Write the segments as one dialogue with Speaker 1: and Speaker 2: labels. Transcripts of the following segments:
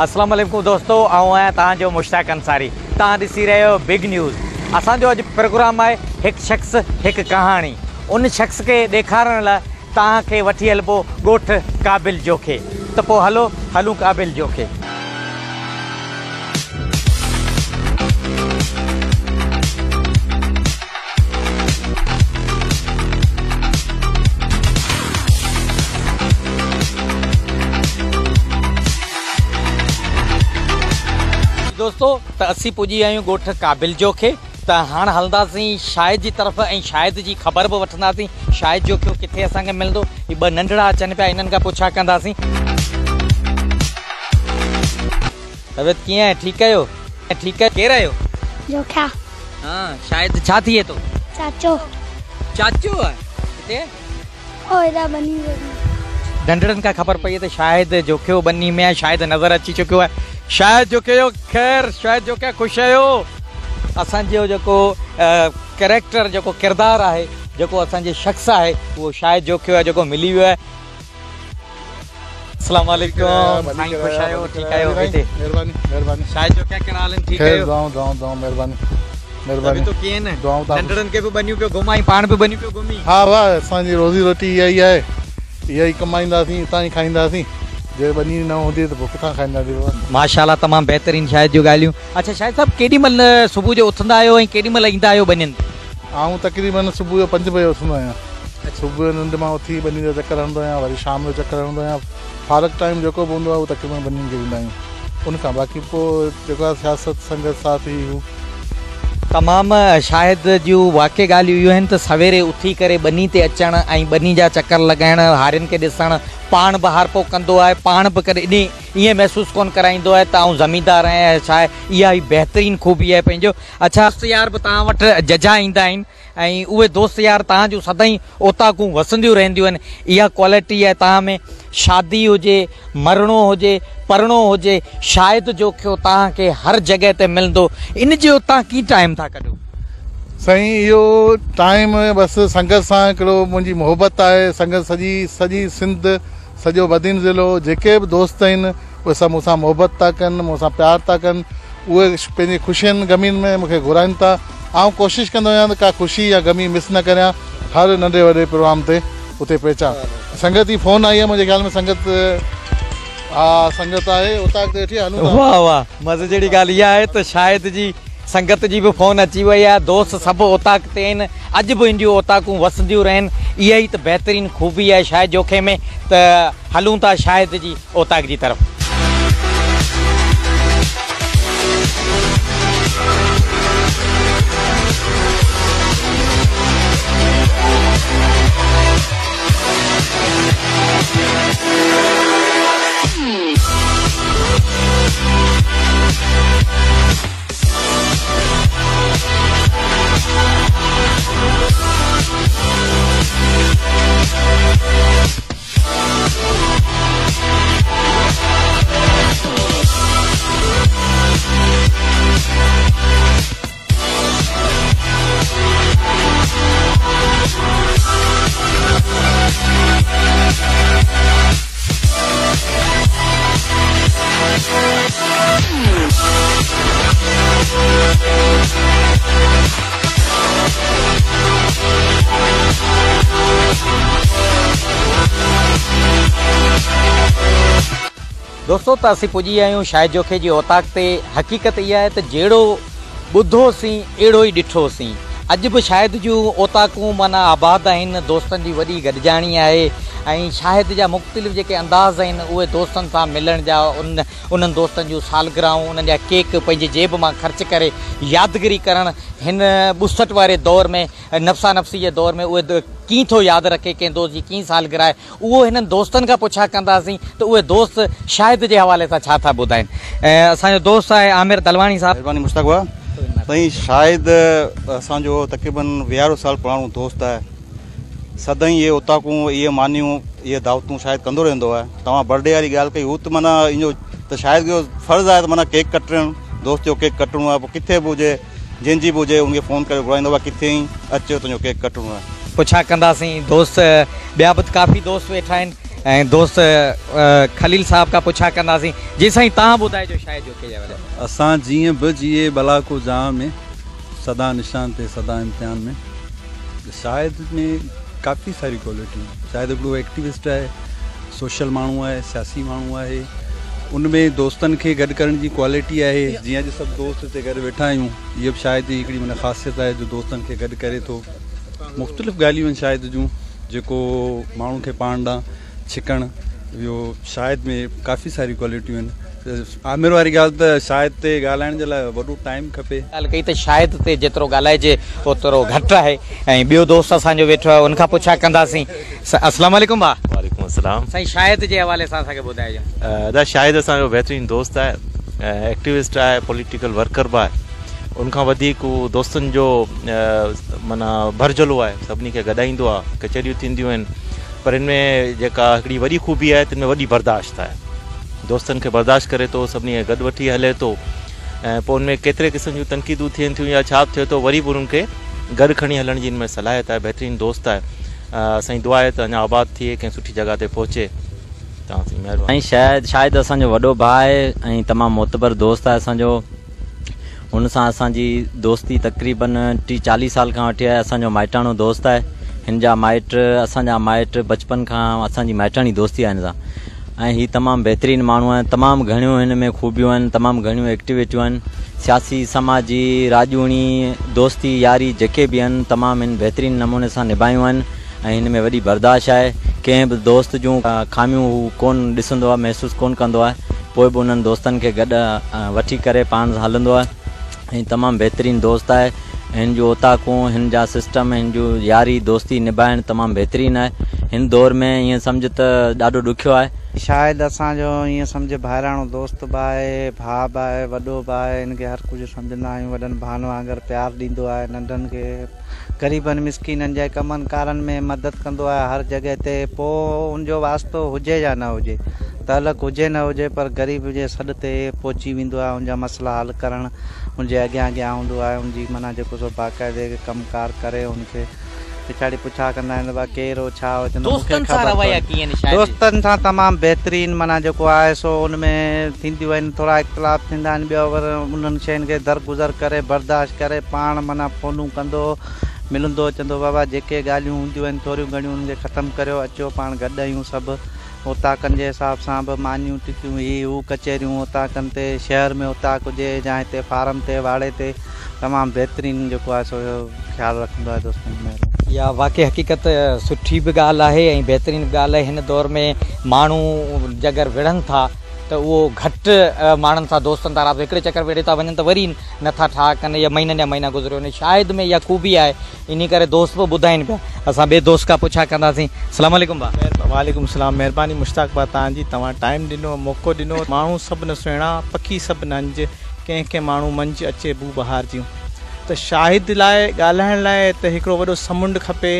Speaker 1: असलम दोस्तों आऊं आहियां तव्हांजो मुश्ताक अंसारी तव्हां रहे हो बिग न्यूज़ असो अज प्रोग्राम है एक शख़्स एक कहानी उन शख़्स के देखारण ला तव्हांखे वठी हलिबो ॻोठु क़ाबिल जोखे तो हलो हलूँ क़ाबिल जोखे दोस्तों त असीं पुॼी आहियूं ॻोठ काबिल जो खे त हाणे हलंदासीं शाहिद जी तरफ़ ऐं शाहिद जी ख़बर बि वठंदासीं शाहिद जो को किथे असांखे मिलंदो ही ॿ नंढड़ा अचनि पिया इन्हनि खां पोइ छा कंदासीं तबियत कीअं आहे ठीकु आहियो ऐं ठीकु आहे केरु आहियो
Speaker 2: जोखा
Speaker 1: हा शाहिद छा थिए थो
Speaker 2: चाचो
Speaker 1: चाचो आहे किथे
Speaker 2: ओ एॾा बनी
Speaker 1: ઢંઢરન का खबर પડી है શાયદ જોખ્યો બની મેં શાયદ નज़र अची चुकियो आहे शायदि जोखियो ख़ैरु शायदि जो क्या ख़ुशि आहियो असांजो जेको कैरेक्टर जेको किरदारु आहे जेको असांजे शख़्स आहे उहो शायदि जोखियो आहे जेको मिली वियो आहे अस्सलाम वालेकुम साईं ख़ुशि आहियो ठीकु आहियो बेटे
Speaker 3: महिरबानी महिरबानी
Speaker 1: शायदि जो क्या कहिड़ा हाल आहिनि ठीकु आहियो
Speaker 3: दुआऊं दुआऊं दुआऊं महिरबानी महिरबानी
Speaker 1: तो कीअं है
Speaker 3: दुआऊं तव्हां
Speaker 1: नंढड़नि के बि बनियूं पियो घुमाई पाण बि बनियूं पियो घुमी
Speaker 3: हा वाह असांजी रोज़ी रोटी इहा ई इहो ई कमाईंदासीं हितां ई खाईंदासीं जे वञी न हूंदी त पोइ किथां खाईंदासीं
Speaker 1: माशाला तमामु बहितरीनु अच्छा केॾीमहिल सुबुह जो उथंदा आहियो ऐं केॾी महिल ईंदा आहियो
Speaker 3: ॿञ तक़रीबन सुबुह जो पंज बजे उथंदो आहियां सुबुह जो नंढ मां उथी करे चकर हणंदो आहियां वरी शाम जो चकर हणंदो आहियां फारक टाइम जेको बि हूंदो आहे उहो तक़रीबन वञनि खे ईंदा आहियूं उन बाक़ी पोइ जेको आहे सियासत संगत साथी
Speaker 1: तमामु शायदि जूं वाक्य ॻाल्हियूं इहो आहिनि त उथी करे ॿिनी ते अचणु ऐं बनी जा चकर लॻाइणु हारियुनि खे ॾिसणु पाण बि हार पो कंदो आहे पाण बि कॾहिं एॾी ईअं महसूसु कोन कराईंदो आहे त आहियां छा आहे इहा ई बहितरीनु ख़ूबी आहे पंहिंजो अच्छा यार बि तव्हां वटि जज़ा ईंदा आहिनि ऐं उहे दोस्त यार तव्हां जूं सदाईं ओतांगूं वसंदियूं रहंदियूं आहिनि इहा क्वालिटी आहे तव्हां में शादी हुजे हुजे परणो हुजे शायदि जोखियो तव्हांखे हर जॻह ते मिलंदो इन जो तव्हां कीअं टाइम था कढो
Speaker 3: साईं इहो टाइम बसि संगत सां हिकिड़ो मुंहिंजी मोहबत आहे संगत सॼी सॼी सिंध सॼो बदीन ज़िलो जेके बि दोस्त आहिनि उहे सभु मूंसां मुहबत था कनि मूंसां प्यार था कनि उहे पंहिंजी ख़ुशियुनि गमियुनि में मूंखे घुराइनि था ऐं कोशिशि कंदो आहियां त का ख़ुशी या ग़मी मिस न करियां हर नंढे वॾे प्रोग्राम ते उते पहुचा संगत ई फोन आई आहे मुंहिंजे ख़्याल में संगत हा संगत आहे
Speaker 1: मज़े जहिड़ी ॻाल्हि इहा आहे त शायदि जी संगत जी बि फ़ोन अची वई आहे दोस्त सभु ओताक ते आहिनि अॼु बि इन जूं ओताकूं वसंदियूं रहनि इहा ई त बहितरीनु ख़ूबी आहे शायदि जोखे में त हलूं था शायदि जी ओताक जी तरफ़ दोस्तों त असीं पुॼी विया आहियूं शायदि जोखे जी ओताक ते हक़ीक़त इहा आहे त जहिड़ो ॿुधोसीं अहिड़ो ई ॾिठोसीं अॼु बि शायदि जूं ओताकूं माना आबाद आहिनि दोस्तनि जी वॾी गॾिजाणी आहे ऐं शायदि जा मुख़्तलिफ़ जेके अंदाज़ आहिनि उहे दोस्तनि सां मिलण जा उन उन्हनि दोस्तनि जूं सालगिरहूं उन्हनि जा केक पंहिंजी जेब मां ख़र्चु करे यादगिरी करणु हिन बुसट वारे दौर में नफ़्सा नफ़्सी जे दौर में उहे कीअं थो यादि रखे कंहिं दोस्त जी कीअं सालगिर उहो हिननि दोस्तनि खां पुछा कंदासीं त उहे दोस्त शायदि जे हवाले सां छा था ॿुधाइनि ऐं असांजो दोस्त आहे आमिर तलवाणी साहिबु
Speaker 4: त शायदि असांजो तक़रीबन वीहारो साल पुराणो दोस्त आहे सदाई इहे उताकूं इहे मानियूं इहे दावतूं शायदि कंदो रहंदो आहे तव्हां बर्डे वारी ॻाल्हि कई हू त माना इहो त शायदि इहो फर्ज़ु आहे त माना केक कटण दोस्त जो केक कटणो आहे पोइ किथे बि हुजे जंहिंजी बि हुजे उनखे फ़ोन करे घुराईंदो आहे किथे अचे तुंहिंजो केक कटणो आहे
Speaker 1: पोइ छा कंदासीं ऐं दोस्त ख़लील साहिब खां पुछा कंदासीं जीअं तव्हां ॿुधाइजो शायदि
Speaker 5: असां जीअं बि जीअं बलाको जां में सदा निशान ते सदा इम्तिहान में शायदि में काफ़ी सारी क्वालिटी आहिनि शायदि हिकिड़ो एक्टिविस्ट आहे सोशल माण्हू आहे सियासी माण्हू आहे उन में दोस्तनि खे गॾु करण जी क्वालिटी आहे जीअं अॼु सभु दोस्त हिते गॾु वेठा आहियूं इहा बि शायदि हिकिड़ी माना ख़ासियत आहे जो दोस्तनि खे गॾु करे थो मुख़्तलिफ़ ॻाल्हियूं आहिनि शायदि जूं जेको माण्हुनि खे पाण ॾांहुं
Speaker 1: घटि आहे ऐं ॿियो दोस्त असांजो वेठो आहे उनखां पुछा कंदासीं
Speaker 6: बहितरीन दोस्त आहे एक्टिविस्ट आहे पॉलिटिकल वर्कर बि आहे उनखां वधीक उहो दोस्तनि जो माना भरझलो आहे सभिनी खे गॾाईंदो आहे कचहरियूं थींदियूं आहिनि पर हिन में जेका हिकिड़ी वॾी ख़ूबी आहे तिन में वॾी बर्दाश्त आहे दोस्तनि खे बर्दाश्त करे थो सभिनी खे गॾु वठी हले थो ऐं पोइ हुन में केतिरे क़िस्म जूं तनक़ीदूं थियनि थियूं या छा थिए थो वरी बि उन्हनि खे गॾु खणी हलण जी हिन में सलाहियत आहे बहितरीन दोस्त आहे असांजी दुआ आहे त अञा आबाद थिए कंहिं सुठी जॻह ते पहुचे
Speaker 7: ऐं शायदि शायदि असांजो वॾो भाउ आहे ऐं तमामु मोतबर दोस्त आहे असांजो हुन सां असांजी दोस्ती तकरीबन टी चालीह साल खां वठी आहे असांजो माइटाणो दोस्त आहे हिन जा माइट असांजा माइट बचपन खां असांजी माइटाणी दोस्ती आहे हिन सां ऐं हीअ तमामु बहितरीन माण्हू आहिनि तमामु घणियूं हिन में ख़ूबियूं आहिनि तमामु घणियूं एक्टिविटियूं आहिनि सियासी समाजी राजूणी दोस्ती यारी जेके बि आहिनि तमामु हिन बहितरीन नमूने सां निभायूं आहिनि ऐं हिन में वॾी बर्दाश्त आहे कंहिं बि दोस्त जूं खामियूं हू कोन ॾिसंदो आहे महसूसु कोन कंदो आहे पोइ बि उन्हनि दोस्तनि खे गॾु वठी करे पाण सां हलंदो आहे ऐं तमामु बहितरीन दोस्त आहे हिन जो उताकूं हिन जा सिस्टम हिन जूं यारी दोस्ती निभाइणु तमामु बहितरीनु आहे हिन दौर में ईअं सम्झ त ॾाढो ॾुखियो आहे
Speaker 8: शायदि असांजो ईअं सम्झ बहिराणो दोस्त बि आहे भाउ बि आहे वॾो बि आहे हिनखे हर कुझु सम्झंदा आहियूं वॾनि भावनि वांगुरु प्यारु ॾींदो आहे नंढनि खे ग़रीबनि मिसकिननि जे कमनि कारण में मदद कंदो आहे हर जॻह ते पोइ उनजो वास्तो हुजे या न हुजे त अलॻि हुजे न हुजे पर ग़रीब जे सॾ ते पहुची वेंदो आहे उनजा मसला हल करणु हुनजे अॻियां अॻियां हूंदो आहे हुनजी माना जेको सो बाक़ाइदे कमकार करे हुनखे पिछाड़ी पुछा कंदा आहिनि भई केरु छा
Speaker 1: दोस्तनि सां
Speaker 8: तमामु बहितरीनु माना जेको आहे सो उनमें थींदियूं आहिनि थोरा इख़्तिलाफ़ थींदा आहिनि ॿियो वरी उन्हनि शयुनि खे दरगुज़र करे बर्दाश्त करे पाण मना फोनू कंदो मिलंदो चवंदो बाबा जेके ॻाल्हियूं हूंदियूं आहिनि थोरियूं घणियूं हुनखे ख़तमु करियो अचो पाण गॾु आहियूं सभु उताकनि जे हिसाब सां बि मानियूं टिकियूं ही हू कचहरियूं उताकनि ते शहर में उताक हुजे या हिते फार्म ते वाड़े ते तमामु बहितरीन जेको आहे सो ख़्यालु रखंदो आहे दोस्तनि में
Speaker 1: इहा वाक़ई हक़ीक़त सुठी बि ॻाल्हि आहे ऐं बहितरीन ॻाल्हि आहे हिन दौर में माण्हू जे अगरि विढ़नि था त उहो घटि माण्हुनि सां दोस्तनि तारा बि हिकिड़े चक्कर में वेठे था वञनि त वरी नथा ठा कनि या महीननि जा महीना गुज़रियो वञे शायदि में इहा ख़ूबी बि आहे इन करे दोस्त बि ॿुधाइनि पिया असां ॿिए दोस्त खां पुछा कंदासीं सलामुम वालेकुम
Speaker 9: सलाम महिरबानी मुश्ताक बाबा तव्हांजी तव्हां टाइम ॾिनो मौक़ो ॾिनो माण्हू सभु न सुहिणा पखी सभु नंज हंज कंहिं कंहिं माण्हू मंझि अचे बू बहार जूं त शाहिद लाइ ॻाल्हाइण लाइ त हिकिड़ो वॾो समुंड खपे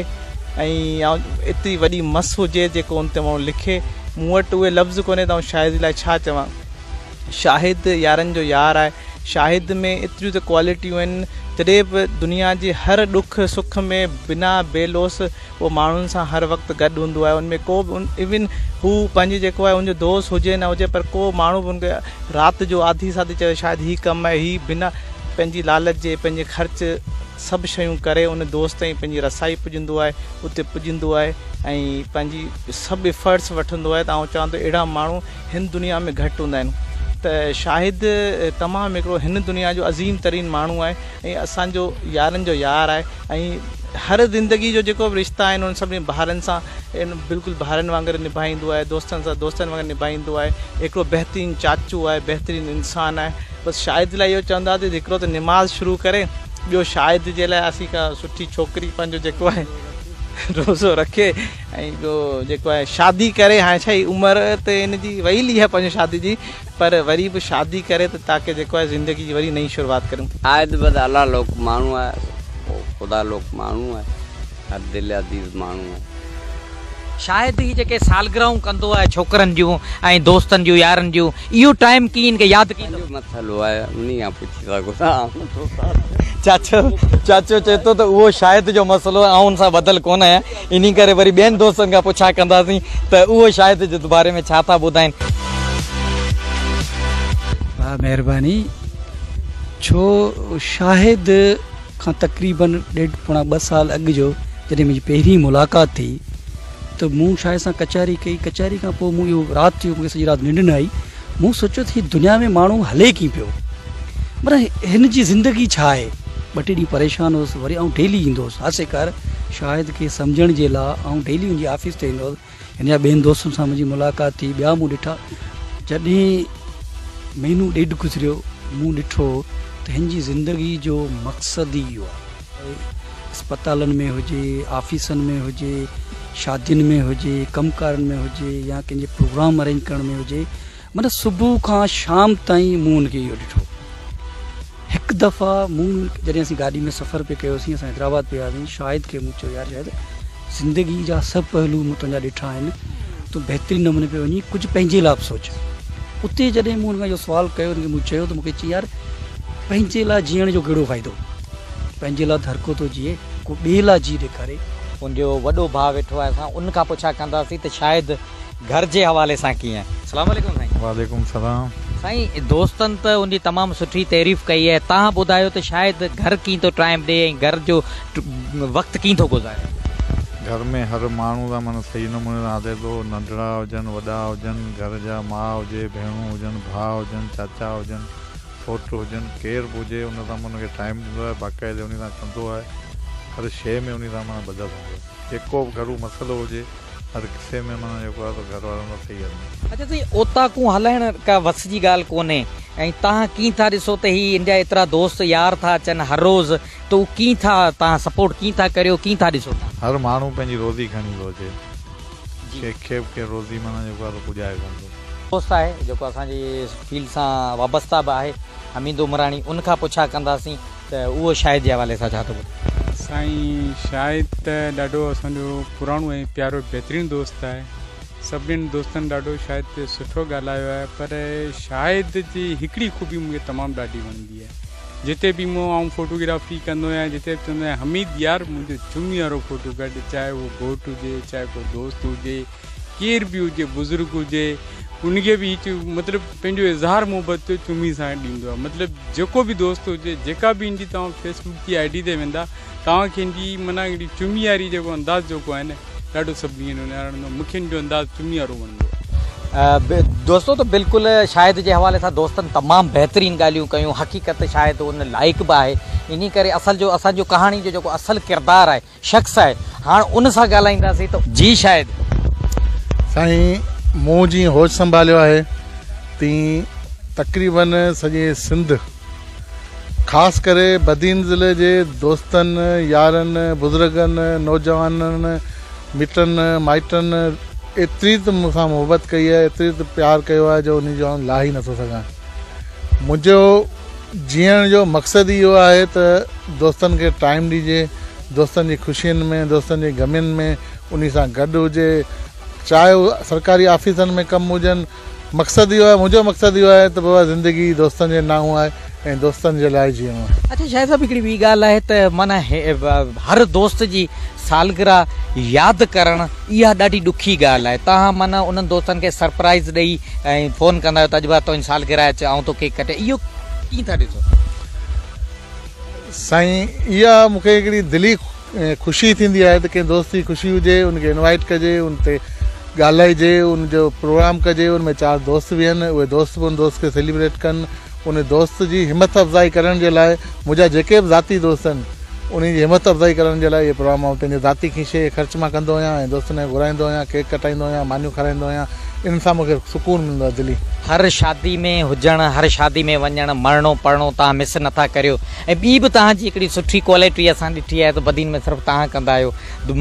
Speaker 9: ऐं एतिरी वॾी मस हुजे जेको उन ते माण्हू लिखे मूं वटि उहे लफ़्ज़ कोन्हे त शाइरी लाइ छा चवां शाहिद यारनि जो यार आहे शाहिद में एतिरियूं त क्वालिटियूं आहिनि तॾहिं बि दुनिया जे हर ॾुख सुख में बिना बेलोस उहो माण्हुनि सां हर वक़्तु गॾु हूंदो आहे में को बि इविन हू पंहिंजो जेको आहे हुनजो दोस्त हुजे न हुजे पर को माण्हू बि उनखे राति जो आधी साधी चए शायदि हीअ कमु आहे हीअ बिना पंहिंजी लालच जे ख़र्च सभु शयूं करे उन दोस्त ऐं पंहिंजी रसाई पुॼंदो आहे उते पुॼंदो आहे ऐं पंहिंजी सभु एफट्स वठंदो आहे त आउं चवंदो अहिड़ा माण्हू हिन दुनिया में घटि हूंदा आहिनि त शायदि तमामु हिकिड़ो हिन दुनिया जो अज़ीम तरीन माण्हू आहे ऐं असांजो यारनि जो यार आहे ऐं हर ज़िंदगी जो जेको बि रिश्ता आहिनि उन सभिनी ॿारनि सां बिल्कुलु ॿारनि वांगुरु निभाईंदो आहे दोस्तनि सां दोस्तनि वांगुरु निभाईंदो आहे हिकिड़ो चाचू आहे बहितरीनु इंसानु आहे बसि शायदि लाइ इहो चवंदो हिकिड़ो निमाज़ शुरू करे ॿियो शायदि जे लाइ असीं का सुठी छोकिरी पंहिंजो जेको आहे रोज़ो रखे ऐं ॿियो जेको आहे शादी करे हाणे छा उमिरि त हिनजी वेल ली आहे शादी जी पर वरी बि शादी करे त तव्हांखे जेको आहे ज़िंदगी जी वरी नई शुरूआति
Speaker 10: करनिोक माण्हू आहे
Speaker 1: शायदि ही जेके सालगिराऊं कंदो आहे छोकिरनि जूं ऐं दोस्तनि जूं यारनि जूं इहो टाइम कीअं चाचो चए थो त उहो शायदि जो मसलो ऐं हुन सां ॿधलु कोन आहियां इन करे वरी ॿियनि दोस्तनि खां पुछा कंदासीं त उहो शायदि जे बारे में छा था ॿुधाइनि
Speaker 11: महिरबानी छो शायदि खां तक़रीबन ॾेढ पोणा ॿ साल अॻु जो जॾहिं मुंहिंजी पहिरीं मुलाक़ात थी त मूं छा आहे कचहरी कई कचहरी खां पोइ मूं इहो राति जो मूंखे सॼी राति निंड न आई मूं सोचियो त दुनिया में माण्हू हले की पियो माना हिन जी ज़िंदगी छा आहे ॿ टे ॾींहं परेशानु हुअसि वरी डेली ईंदो हुअसि कर शायदि खे सम्झण जे लाइ ऐं डेली मुंहिंजी ऑफिस ते ईंदो हुउसि हिनजा ॿियनि दोस्तनि सां मुंहिंजी मुलाक़ात थी ॿिया मूं ॾिठा जॾहिं महीनो ॾेढु गुज़रियो मूं ॾिठो त हिन जी ज़िंदगी जो मक़सदु ई इहो आहे में हुजे में हुजे शादियुनि में हुजे कमकारनि में हुजे या कंहिंजे प्रोग्राम अरेंज करण में हुजे मतिलबु सुबुह खां शाम ताईं मूं हुनखे इहो ॾिठो हिकु दफ़ा मूं जॾहिं असां गाॾी में सफ़र पियो कयोसीं असां हैदराबाद पियासीं शायदि चयो यार शायदि ज़िंदगी जा सभु पहलू मूं तुंहिंजा ॾिठा आहिनि तूं बहितरीनु नमूने पियो वञी कुझु पंहिंजे लाइ बि सोचु उते जॾहिं मूं हुनखां इहो सुवालु कयो चयो त मूंखे चई यार पंहिंजे लाइ जीअण जो कहिड़ो फ़ाइदो पंहिंजे लाइ धड़िको थो जीए को ॿिए लाइ जी ॾेखारे
Speaker 1: हुनजो वॾो भाउ वेठो आहे असां उनखां पुछा कंदासीं त शायदि घर जे हवाले सां कीअं दोस्तनि त हुनजी तमामु सुठी तारीफ़ कई आहे तव्हां ॿुधायो त शायदि घर कीअं थो टाइम ॾिए ऐं घर जो वक़्तु कीअं थो गुज़ारे
Speaker 3: घर में हर माण्हू सही नमूने सां हले थो नंढिड़ा हुजनि वॾा हुजनि घर जा मां हुजे भेण हुजनि भाउ हुजनि चाचा हुजनि पुटु हुजनि केर बि हुजे हुन सां बाक़ाइदे
Speaker 1: ऐं तव्हां कीअं था ॾिसो दोस्त यार था अचनि हर रोज़ु कीअं था तव्हां कीअं
Speaker 3: हर माण्हू पंहिंजी रोज़ी खणी थो अचे
Speaker 1: असांजे वाबस्ता बि आहे उमराणी उन खां पुछा कंदासीं त उहो शायदि जे हवाले सां छा थो ॿुधाए
Speaker 12: साईं शायदि त ॾाढो असांजो पुराणो ऐं प्यारो बहितरीनु दोस्त आहे सभिनी दोस्तनि ॾाढो शायदि सुठो ॻाल्हायो आहे पर शायदि जी हिकिड़ी ख़ूबी मूंखे तमामु ॾाढी वणंदी आहे जिते बि मां आऊं फोटोग्राफी कंदो आहियां जिते बि चवंदो आहियां हमीद यार मुंहिंजो झूमी वारो फोटो कढ चाहे उहो घोटु हुजे चाहे को दोस्त हुजे केर बि हुजे बुज़ुर्ग हुजे उनखे बि मतिलबु पंहिंजो इज़हार मुहबत चुमी सां ॾींदो आहे मतिलबु जेको बि दोस्त हुजे जेका बि हिनजी तव्हां फेसबुक जी आई डी ते वेंदा तव्हांखे माना चुमी वारी जेको अंदाज़ जेको आहे न ॾाढो सभिनी मूंखे हिन अंदाज़ चुमी वारो वणंदो
Speaker 1: दोस्तो त बिल्कुलु शायदि जे हवाले सां दोस्तनि तमामु बहितरीनु ॻाल्हियूं कयूं हक़ीक़त शायदि उन लाइक़ु बि आहे इन करे असल जो असांजो कहाणी जो जेको असल किरदारु आहे शख़्स आहे हाणे उन सां ॻाल्हाईंदासीं त जी शायदि
Speaker 3: साईं मूं जी होश संभाल है ती तक़रीबन सजे सिंध खास करे बदीन ज़िले जे दोस्तनि यारनि बुजुर्गन नौजवान मिटन माइटन एतरी त मूसा मोहब्बत कई है एतरी तो प्यार कयो जो उन ला ही लाही नथो सघां जीण जो मकसद यो है तो दोस्त के टाइम दीजिए दोस्त की खुशियन में दोस्त के गमियन में उन्हीं गड हो चाहे उहो सरकारी ऑफिसनि में कमु हुजनि मक़सदु इहो आहे मुंहिंजो मक़सदु इहो आहे त
Speaker 1: माना हर दोस्त जी सालगिरह यादि करणु इहा ॾाढी ॾुखी ॻाल्हि आहे तव्हां माना उन्हनि दोस्तनि खे सरप्राइज़ ॾेई ऐं फोन कंदा आहियो तव्हांजी सालगिरह अचे ऐं ॾिसो
Speaker 3: साईं इहा मूंखे दिलि दिली ख़ुशी थींदी आहे त कंहिं दोस्त जी ख़ुशी हुजे इनवाइट कजे ॻाल्हाइजे उनजो प्रोग्राम कजे उन में चार दोस्त बि आहिनि उहे दोस्त बि उन दोस्त खे सेलिब्रेट कनि उन दोस्त जी हिमत अफ़ज़ाई करण जे लाइ मुंहिंजा जेके बि ज़ाती दोस्त आहिनि उन जी हिमत अफ़ज़ाई करण जे लाइ प्रोग्राम मां पंहिंजे ज़ाती ख़र्च मां कंदो आहियां ऐं दोस्तनि खे घुराईंदो आहियां केक कटाईंदो आहियां मानियूं इंसान सां मूंखे सुकून मिलंदो आहे
Speaker 1: हर शादी में हुजणु हर शादी में वञणु मरिणो पढ़णो तव्हां मिस नथा करियो ऐं ॿी बि तव्हांजी हिकिड़ी सुठी क्वालिटी असां ॾिठी आहे त बदीन में सिर्फ़ु तव्हां कंदा आहियो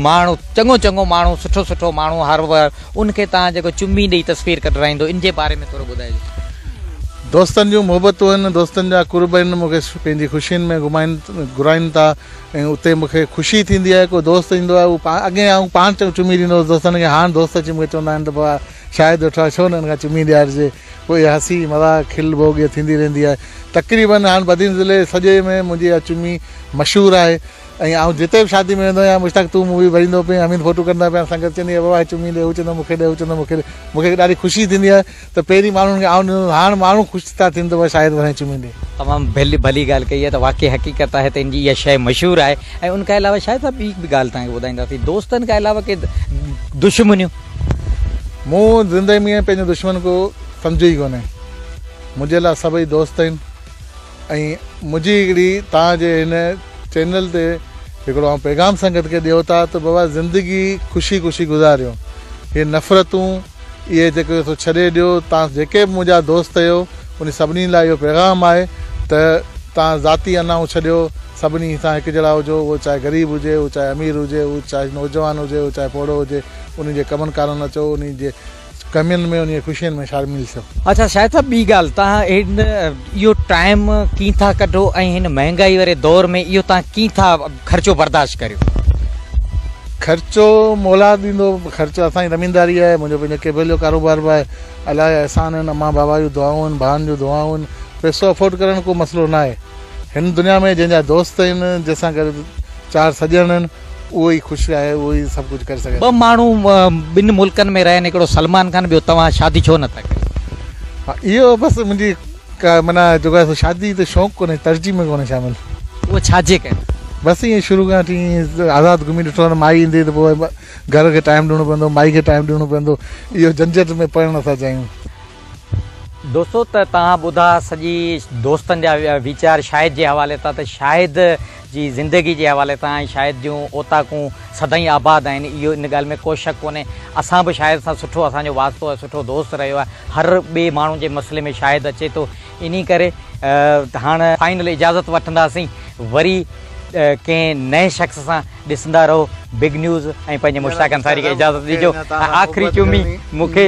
Speaker 1: माण्हू चङो चङो माण्हू सुठो सुठो माण्हू हर वर उनखे तव्हां जेको चुम्बी ॾेई तस्वीरु कढाईंदो इन जे बारे में थोरो ॿुधाइजो
Speaker 3: दोस्तनि जूं मुहबतूं आहिनि दोस्तनि जा कुर्ब आहिनि मूंखे पंहिंजी ख़ुशियुनि में घुमाइनि घुराइनि था ऐं उते मूंखे ख़ुशी थींदी आहे को दोस्त ईंदो आहे उहो पा अॻे ऐं पाण चऊं चुमी ॾींदो दोस्तनि खे हाणे दोस्त अची मूंखे चवंदा आहिनि त शायदि वेठो आहे छो न हिन खां चुमी ॾियारिजे कोई इहे हसी मलाह खिल भोग इहा थींदी रहंदी आहे तकरीबनि हाणे बदीन ज़िले सॼे में मुंहिंजी इहा चुमी मशहूरु आहे ऐं मां जिते बि शादी में वेंदो आहियां मुश्तक तू मूवी भरींदो पेइं अमीन फोटू कंदा पिया संगत चवंदी आहियां बाबा चुमींदे हू चवंदो मूंखे ॾे हू चवंदो मूंखे ॾे मूंखे ॾाढी ख़ुशी थींदी आहे त पहिरीं माण्हुनि खे हाणे माण्हू ख़ुशि था थींदव शायदि चुमींदे
Speaker 1: तमामु भली भली ॻाल्हि कई आहे त वाकई हक़ीक़त आहे तंहिंजी इहा शइ मशहूरु आहे ऐं उनखां अलावा शायदि ॿी बि ॻाल्हि तव्हांखे ॿुधाईंदासीं दुश्मनियूं
Speaker 3: मूं ज़िंदगी पंहिंजे दुश्मन को सम्झ ई कोन्हे मुंहिंजे लाइ सभई दोस्त आहिनि ऐं मुंहिंजी हिकिड़ी तव्हांजे हिन चैनल ते हिकिड़ो आउं पैगाम संगत खे ॾियो था त बाबा ज़िंदगी ख़ुशी ख़ुशी गुज़ारियो इहे नफ़रतूं इहे जेके छॾे ॾियो तव्हां जेके बि मुंहिंजा दोस्त हुयो उन सभिनी लाइ इहो पैगाम आहे त तव्हां ज़ाती अनाऊं छॾियो सभिनी सां हिकु जहिड़ा हुजो उहो चाहे ग़रीब हुजे चाहे अमीर हुजे चाहे नौजवान हुजे चाहे पौड़ो हुजे उन्हनि जे कमनि कारनि अचो उन्हनि जे
Speaker 1: बर्दाश्त करियो
Speaker 3: ख़र्चो मोला ख़र्चो असांजी ज़मीनदारी आहे मुंहिंजो पंहिंजो केबल जो कारोबार बि आहे अलाए अहसान आहिनि अमा बाबा जूं दुआऊं आहिनि भाउनि जूं दुआऊं आहिनि पैसो अफोर्ड करणु को मसइलो न आहे हिन दुनिया में जंहिंजा दोस्त आहिनि जंहिंसां गॾु चारि सॼण आहिनि उहो ई ख़ुशि आहे उहो ई सभु कुझु करे सघनि
Speaker 1: ॿ माण्हू सलमान खान तव्हां शादी छो नथा कयो
Speaker 3: तरजीह में कोन्हे आज़ादु घुमी ॾिठो माई ईंदी त पोइ घर खे इहो झंझट में पढ़णु था चाहियूं
Speaker 1: दोस्त दोस्तनि जा वीचारे जी ज़िंदगी जे हवाले सां शायदि जूं ओताकूं सदाई आबाद आहिनि इहो इन ॻाल्हि में शक कोन्हे असां बि शायदि असां सुठो असांजो वास्तो आहे सुठो दोस्त रहियो आहे हर ॿिए माण्हू जे मसइले में शायदि अचे थो इन करे हाणे फाइनल इजाज़त वठंदासीं वरी कंहिं नए शख़्स सां ॾिसंदा रहो बिग न्यूज़ ऐं पंहिंजे मुश्ताक अंसारी खे इजाज़त ॾिजो आख़िरी चुमी मूंखे